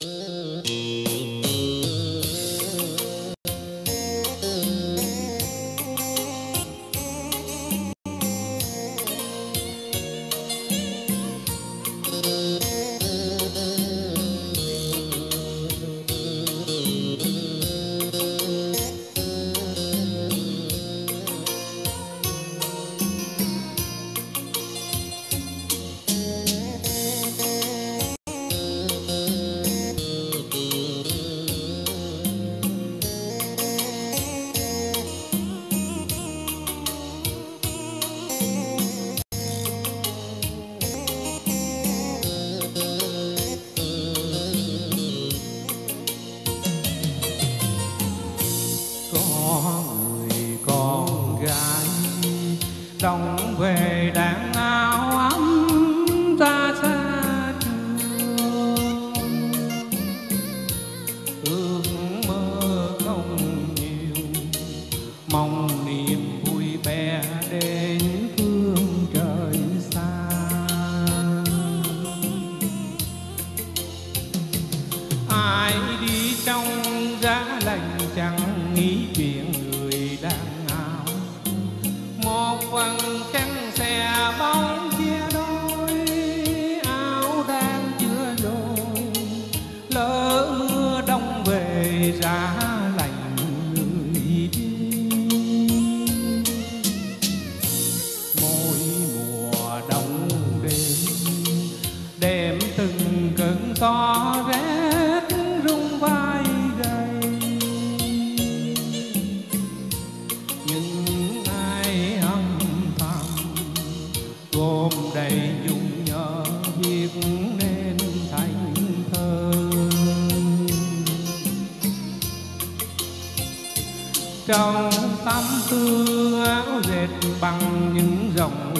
có đồng về đàn áo ấm ta xa trường. Ước mơ không nhiều, mong niềm vui bé đến phương trời xa. Ai đi trong giá lạnh chẳng nghĩ chuyện về trong tâm tư áo dệt bằng những dòng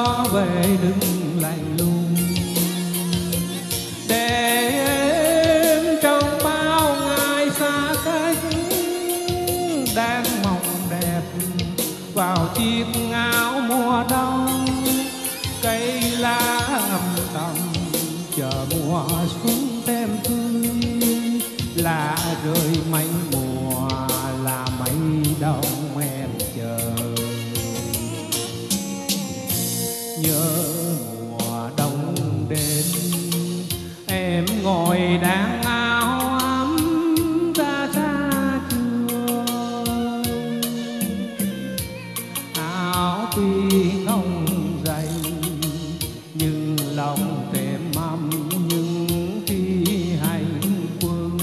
đó về đứng lạnh lùng. Để em trong bao ngày xa cách đang mong đẹp, vào chiếc áo mùa đông, cây lá ngầm tầm chờ mùa xuống thêm tươi. Là rơi mây mùa, là mây đông. Ngồi đang áo ấm ra xa trường áo tuy không dày, nhưng lòng thêm mầm những khi hành quân.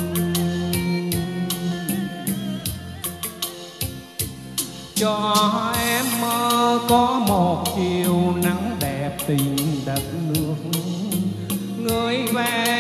Cho em mơ có một chiều nắng đẹp tình đất nước, người về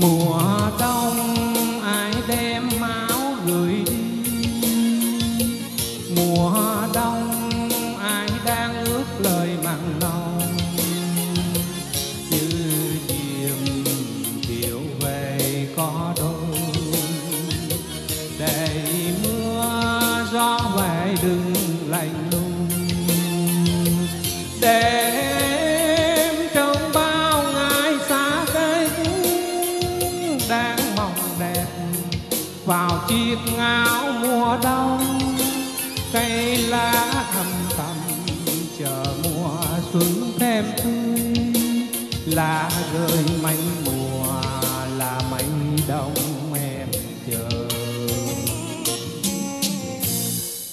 mùa đông vào ngáo mùa đông, cây lá thầm tầm chờ mùa xuân thêm tươi. Lá rơi mây mùa là mây đông em chờ.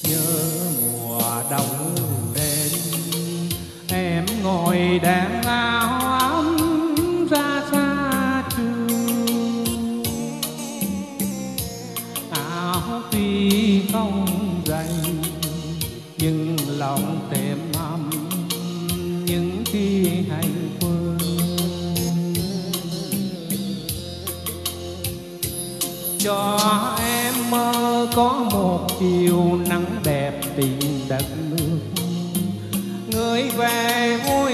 Nhớ mùa đông đến, em ngồi đàn ai không dày nhưng lòng tềm ấm những khi hành quân. Cho em mơ có một chiều nắng đẹp tình đất nước, người về vui